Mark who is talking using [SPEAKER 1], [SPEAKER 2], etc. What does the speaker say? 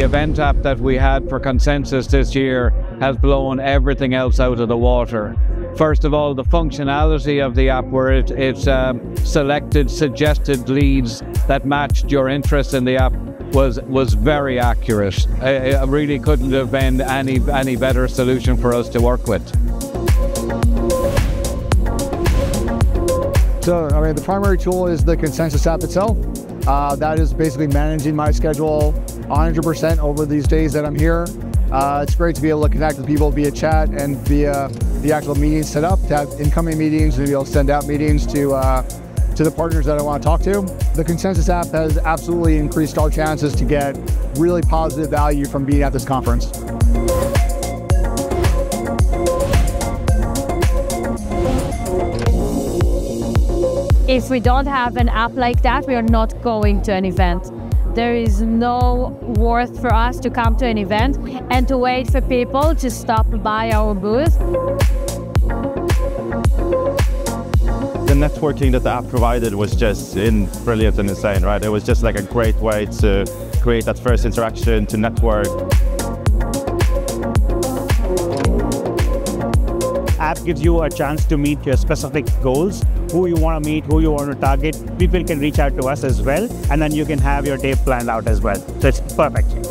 [SPEAKER 1] the event app that we had for Consensus this year has blown everything else out of the water. First of all, the functionality of the app where it, it's um, selected suggested leads that matched your interest in the app was was very accurate. I, I really couldn't have been any any better solution for us to work with.
[SPEAKER 2] So, I mean, the primary tool is the Consensus app itself. Uh, that is basically managing my schedule 100% over these days that I'm here. Uh, it's great to be able to connect with people via chat and via the actual meetings set up, to have incoming meetings and be able to send out meetings to uh, to the partners that I want to talk to. The Consensus app has absolutely increased our chances to get really positive value from being at this conference.
[SPEAKER 3] If we don't have an app like that, we are not going to an event. There is no worth for us to come to an event and to wait for people to stop by our booth.
[SPEAKER 4] The networking that the app provided was just in brilliant and insane, right? It was just like a great way to create that first interaction, to network.
[SPEAKER 5] App gives you a chance to meet your specific goals, who you want to meet, who you want to target. People can reach out to us as well, and then you can have your day planned out as well. So it's perfect.